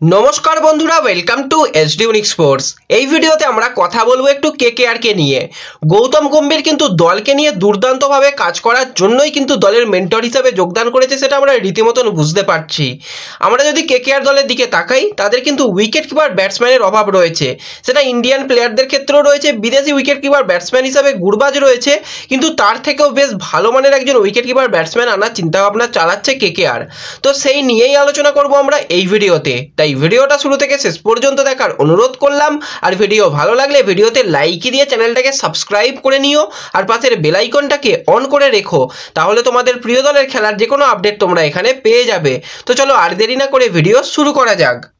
নমস্কার বন্ধুরা welcome to SD unique sports এই ভিডিওতে আমরা কথা বলব একটু কে কে কে নিয়ে। গৌতম গম্ভীর কিন্তু দলকে নিয়ে দুর্দান্তভাবে কাজ করার জন্যই কিন্তু দলের মেন্টর হিসাবে যোগদান করেছে সেটা আমরা রীতিমতন বুঝতে পারছি। আমরা যদি কে কে আর দলের দিকে তাকাই, তাদের কিন্তু উইকেট কিপার ব্যাটসম্যানের অভাব রয়েছে। সেটা ইন্ডিয়ান প্লেয়ারদের ক্ষেত্রেও রয়েছে, বিদেশি উইকেট কিপার ব্যাটসম্যান হিসাবে গুরবাজ রয়েছে, কিন্তু তার থেকেও বেশ ভালো মানের একজন উইকেট কিপার ব্যাটসম্যান আনার চিন্তাভাবনা চালাচ্ছে কে কে আর তো সেই নিয়েই আলোচনা করব আমরা এই ভিডিওতে। তাই ভিডিওটা শুরু থেকে শেষ পর্যন্ত দেখার অনুরোধ করলাম। আর ভিডিও ভালো লাগলে ভিডিওতে লাইক দিয়ে চ্যানেলটাকে সাবস্ক্রাইব করে নিও আর পাশের বেলাইকনটাকে অন করে রেখো। তাহলে তোমাদের প্রিয় দলের খেলার যে কোনো আপডেট তোমরা এখানে পেয়ে যাবে। তো চলো আর দেরি না করে ভিডিও শুরু করা যাক।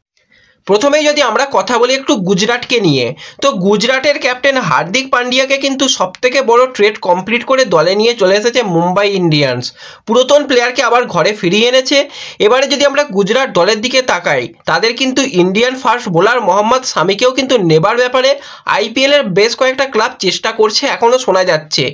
প্রথমেই যদি আমরা কথা বলি একটু গুজরাটকে নিয়ে, তো গুজরাটের ক্যাপ্টেন হার্দিক পান্ডিয়াকে কিন্তু সবথেকে বড় ট্রেড কমপ্লিট করে দলে নিয়ে চলে এসেছে মুম্বাই ইন্ডিয়ান্স। পুরাতন প্লেয়ারকে আবার ঘরে ফিরিয়ে এনেছে। এবারে যদি আমরা গুজরাট দলের দিকে তাকাই, তাদের কিন্তু ইন্ডিয়ান ফার্স্ট বোলার মোহাম্মদ স্বামীকেও কিন্তু নেবার ব্যাপারে আইপিএলের বেশ কয়েকটা ক্লাব চেষ্টা করছে এখনও শোনা যাচ্ছে।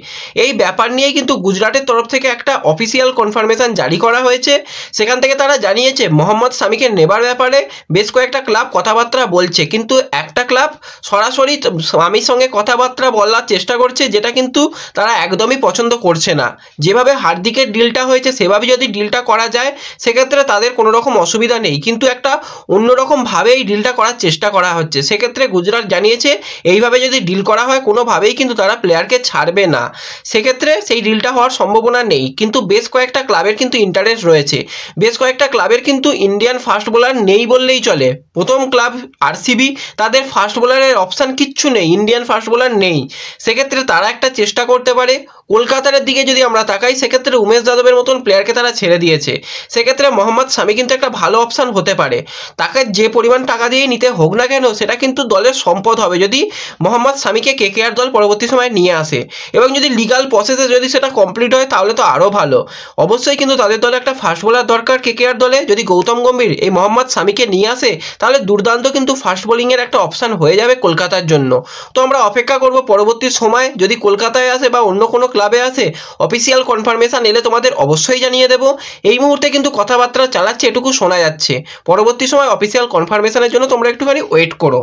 এই ব্যাপার নিয়েই কিন্তু গুজরাটের তরফ থেকে একটা অফিসিয়াল কনফার্মেশন জারি করা হয়েছে। সেখান থেকে তারা জানিয়েছে, মোহাম্মদ স্বামীকে নেবার ব্যাপারে বেশ কয়েকটা ক্লাব কথাবার্তা বলছে, কিন্তু একটা ক্লাব সরাসরি স্বামীর সঙ্গে কথাবার্তা বলার চেষ্টা করছে, যেটা কিন্তু তারা একদমই পছন্দ করছে না। যেভাবে হার্দিকের ডিলটা হয়েছে, সেভাবে যদি ডিলটা করা যায়, সেক্ষেত্রে তাদের কোনো রকম অসুবিধা নেই। কিন্তু একটা অন্যরকমভাবে এই ডিলটা করার চেষ্টা করা হচ্ছে। সেক্ষেত্রে গুজরাট জানিয়েছে, এইভাবে যদি ডিল করা হয়, কোনোভাবেই কিন্তু তারা প্লেয়ারকে ছাড়বে না। সেক্ষেত্রে সেই ডিলটা হওয়ার সম্ভাবনা নেই। কিন্তু বেশ কয়েকটা ক্লাবের কিন্তু ইন্টারেস্ট রয়েছে। বেশ কয়েকটা ক্লাবের কিন্তু ইন্ডিয়ান ফাস্ট বোলার নেই বললেই চলে। প্রথম ক্লাব আরসিবি, তাদের ফাস্ট বোলারের অপশান কিচ্ছু নেই ইন্ডিয়ান ফাস্ট বোলার নেই। সেক্ষেত্রে তারা একটা চেষ্টা করতে পারে। কলকাতার দিকে যদি আমরা তাকাই, সেক্ষেত্রে উমেশ যাদবের মতন প্লেয়ারকে তারা ছেড়ে দিয়েছে। সেক্ষেত্রে মোহাম্মদ শামি কিন্তু একটা ভালো অপশান হতে পারে। তাকে যে পরিমাণ টাকা দিয়ে নিতে হোক না কেন, সেটা কিন্তু দলের সম্পদ হবে যদি মোহাম্মদ শামিকে কে কেআর দল পরবর্তী সময় নিয়ে আসে। এবং যদি লিগাল প্রসেসে যদি সেটা কমপ্লিট হয়, তাহলে তো আরও ভালো। অবশ্যই কিন্তু তাদের দলে একটা ফাস্ট বোলার দরকার কে কেআর দলে। যদি গৌতম গম্ভীর এই মোহাম্মদ শামিকে নিয়ে আসে, তাহলে দুর্দান্ত কিন্তু ফাস্ট বোলিংয়ের একটা অপশান হয়ে যাবে কলকাতার জন্য। তো আমরা অপেক্ষা করব পরবর্তী সময়, যদি কলকাতায় আসে বা অন্য কোনো ক্লাবে আসে অফিসিয়াল কনফার্মেশান এলে তোমাদের অবশ্যই জানিয়ে দেবো। এই মুহূর্তে কিন্তু কথাবার্তা চালাচ্ছে এটুকু শোনা যাচ্ছে। পরবর্তী সময় অফিসিয়াল কনফার্মেশানের জন্য তোমরা একটুখানি ওয়েট করো।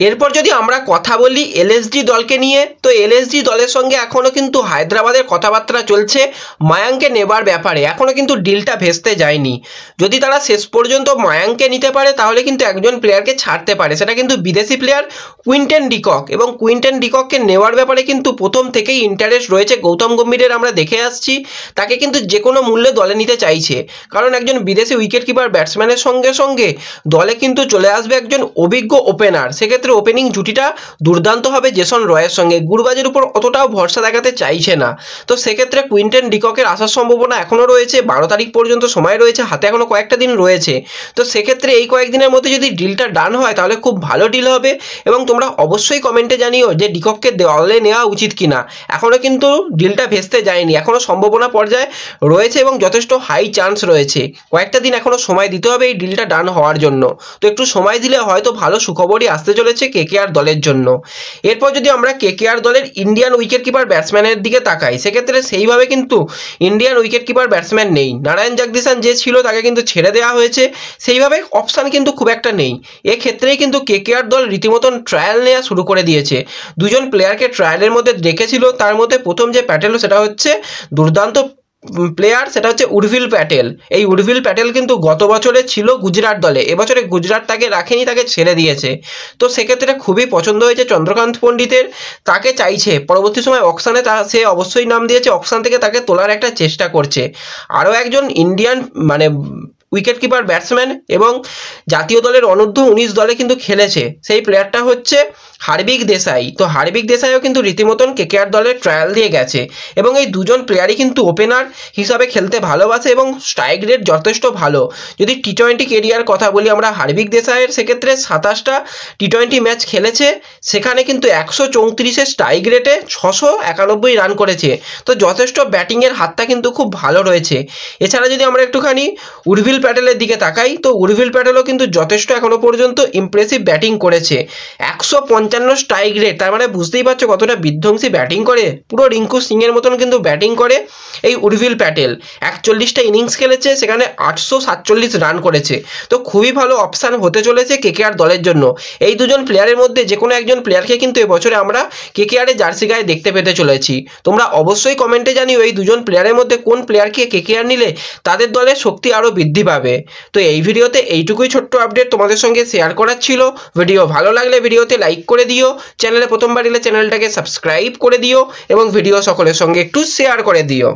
এরপর যদি আমরা কথা বলি এলএসডি দলকে নিয়ে, তো এলএসডি দলের সঙ্গে এখনও কিন্তু হায়দ্রাবাদের কথাবার্তা চলছে মায়াঙ্কে নেবার ব্যাপারে। এখনও কিন্তু ডিলটা ভেস্তে যায়নি। যদি তারা শেষ পর্যন্ত মায়াঙ্কে নিতে পারে, তাহলে কিন্তু একজন প্লেয়ারকে ছাড়তে পারে। সেটা কিন্তু বিদেশি প্লেয়ার কুইন্টেন ডিকক। এবং কুইন্টেন ডিকককে নেওয়ার ব্যাপারে কিন্তু প্রথম থেকেই ইন্টারেস্ট রয়েছে। গৌতম গম্ভীরের আমরা দেখে আসছি। তাকে কিন্তু যে কোনো মূল্যে দলে নিতে চাইছে। কারণ একজন বিদেশি উইকেট কিপার ব্যাটসম্যানের সঙ্গে সঙ্গে দলে কিন্তু চলে আসবে একজন অভিজ্ঞ ওপেনার সেক্ষেত্রে ক্ষেত্রে ওপেনিং জুটিটা দুর্দান্ত হবে। জেসন রয়ের সঙ্গে গুরবাজের উপর অতটাও ভরসা দেখাতে চাইছে না। তো সেক্ষেত্রে কুইন্টেন ডিককের আসার সম্ভাবনা এখনও রয়েছে। বারো তারিখ পর্যন্ত সময় রয়েছে, হাতে এখনও কয়েকটা দিন রয়েছে। তো সেক্ষেত্রে এই কয়েকদিনের মধ্যে যদি ডিলটা ডান হয়, তাহলে খুব ভালো ডিল হবে এবং তোমরা অবশ্যই কমেন্টে জানিও যে ডিকককে দলে নেওয়া উচিত কিনা। এখনও কিন্তু ডিলটা ভেস্তে যায়নি। এখনও সম্ভাবনা পর্যায়ে রয়েছে এবং যথেষ্ট হাই চান্স রয়েছে। কয়েকটা দিন এখনও সময় দিতে হবে এই ডিলটা ডান হওয়ার জন্য। তো একটু সময় দিলে হয়তো ভালো সুখবরই আসতে চলেছে। হচ্ছে কেকেআর দলের জন্য। এরপর যদি আমরা কেকেআর দলের ইন্ডিয়ান উইকেট কিপার ব্যাটসম্যানের দিকে তাকাই, সেক্ষেত্রে সেইভাবে কিন্তু ইন্ডিয়ান উইকেট কিপার ব্যাটসম্যান নেই। নারায়ণ জাগদিশান যে ছিল তাকে কিন্তু ছেড়ে দেওয়া হয়েছে। সেইভাবে অপশান কিন্তু খুব একটা নেই। এক্ষেত্রেই কিন্তু কেকেআর দল রীতিমতন ট্রায়াল নেওয়া শুরু করে দিয়েছে। দুজন প্লেয়ারকে ট্রায়ালের মধ্যে রেখেছিল তার মধ্যে প্রথম যে প্যাটেল সেটা হচ্ছে দুর্দান্ত প্লেয়ার সেটা হচ্ছে উর্ভিল প্যাটেল। এই উর্ভিল প্যাটেল কিন্তু গত বছরে ছিল গুজরাট দলে, এবছরে গুজরাট তাকে রাখেনি, তাকে ছেড়ে দিয়েছে। তো সেক্ষেত্রে খুবই পছন্দ হয়েছে চন্দ্রকান্ত পণ্ডিতের, তাকে চাইছে। পরবর্তী সময় অকশানে তা সে অবশ্যই নাম দিয়েছে অকশান থেকে তাকে তোলার একটা চেষ্টা করছে। আরও একজন ইন্ডিয়ান মানে উইকেট কিপার ব্যাটসম্যান এবং জাতীয় দলের অনূর্ধ্ব উনিশ দলে কিন্তু খেলেছে। সেই প্লেয়ারটা হচ্ছে হার্বিক দেশাই। তো হার্বিক দেশাইও কিন্তু রীতিমতন কেকেআর দলের ট্রায়াল দিয়ে গেছে এবং এই দুজন প্লেয়ারই কিন্তু ওপেনার হিসাবে খেলতে ভালোবাসে এবং স্ট্রাইক রেট যথেষ্ট ভালো। যদি টি টোয়েন্টি কেরিয়ার কথা বলি আমরা হার্বিক দেশাইয়ের সেক্ষেত্রে সাতাশটা টি টোয়েন্টি ম্যাচ খেলেছে। সেখানে কিন্তু একশো চৌত্রিশের স্ট্রাইক রেটে ছশো একানব্বই রান করেছে। তো যথেষ্ট ব্যাটিংয়ের হাতটা কিন্তু খুব ভালো রয়েছে। এছাড়া যদি আমরা একটুখানি উর্ভিল প্যাটেলের দিকে তাকাই, তো উর্ভিল প্যাটেলও কিন্তু যথেষ্ট এখনও পর্যন্ত ইমপ্রেসিভ ব্যাটিং করেছে। একশো পঞ্চান্ন স্ট্রাইক রেট তার মানে বুঝতেই পারছ কতটা বিধ্বংসী ব্যাটিং করে। পুরো রিঙ্কু সিংয়ের মতন কিন্তু ব্যাটিং করে এই উর্ভিল প্যাটেল। একচল্লিশটা ইনিংস খেলেছে, সেখানে আটশো সাতচল্লিশ রান করেছে। তো খুবই ভালো অপশান হতে চলেছে কেকেআর দলের জন্য। এই দুজন প্লেয়ারের মধ্যে যে কোনো একজন প্লেয়ারকে কিন্তু এবছরে আমরা কেকেআরের জার্সি গায়ে দেখতে পেতে চলেছি। তোমরা অবশ্যই কমেন্টে জানিও এই দুজন প্লেয়ারের মধ্যে কোন প্লেয়ারকে কেকেআর নিলে তাদের দলের শক্তি আরও বৃদ্ধি পাবে তো এই ভিডিওতে এইটুকুই ছোট্ট আপডেট তোমাদের সঙ্গে শেয়ার করার ছিল। ভিডিও ভালো লাগলে ভিডিওতে লাইক করে দিও। চ্যানেলে প্রথমবার এলে চ্যানেলটাকে সাবস্ক্রাইব করে দিও এবং ভিডিও সকলের সঙ্গে একটু শেয়ার করে দিও।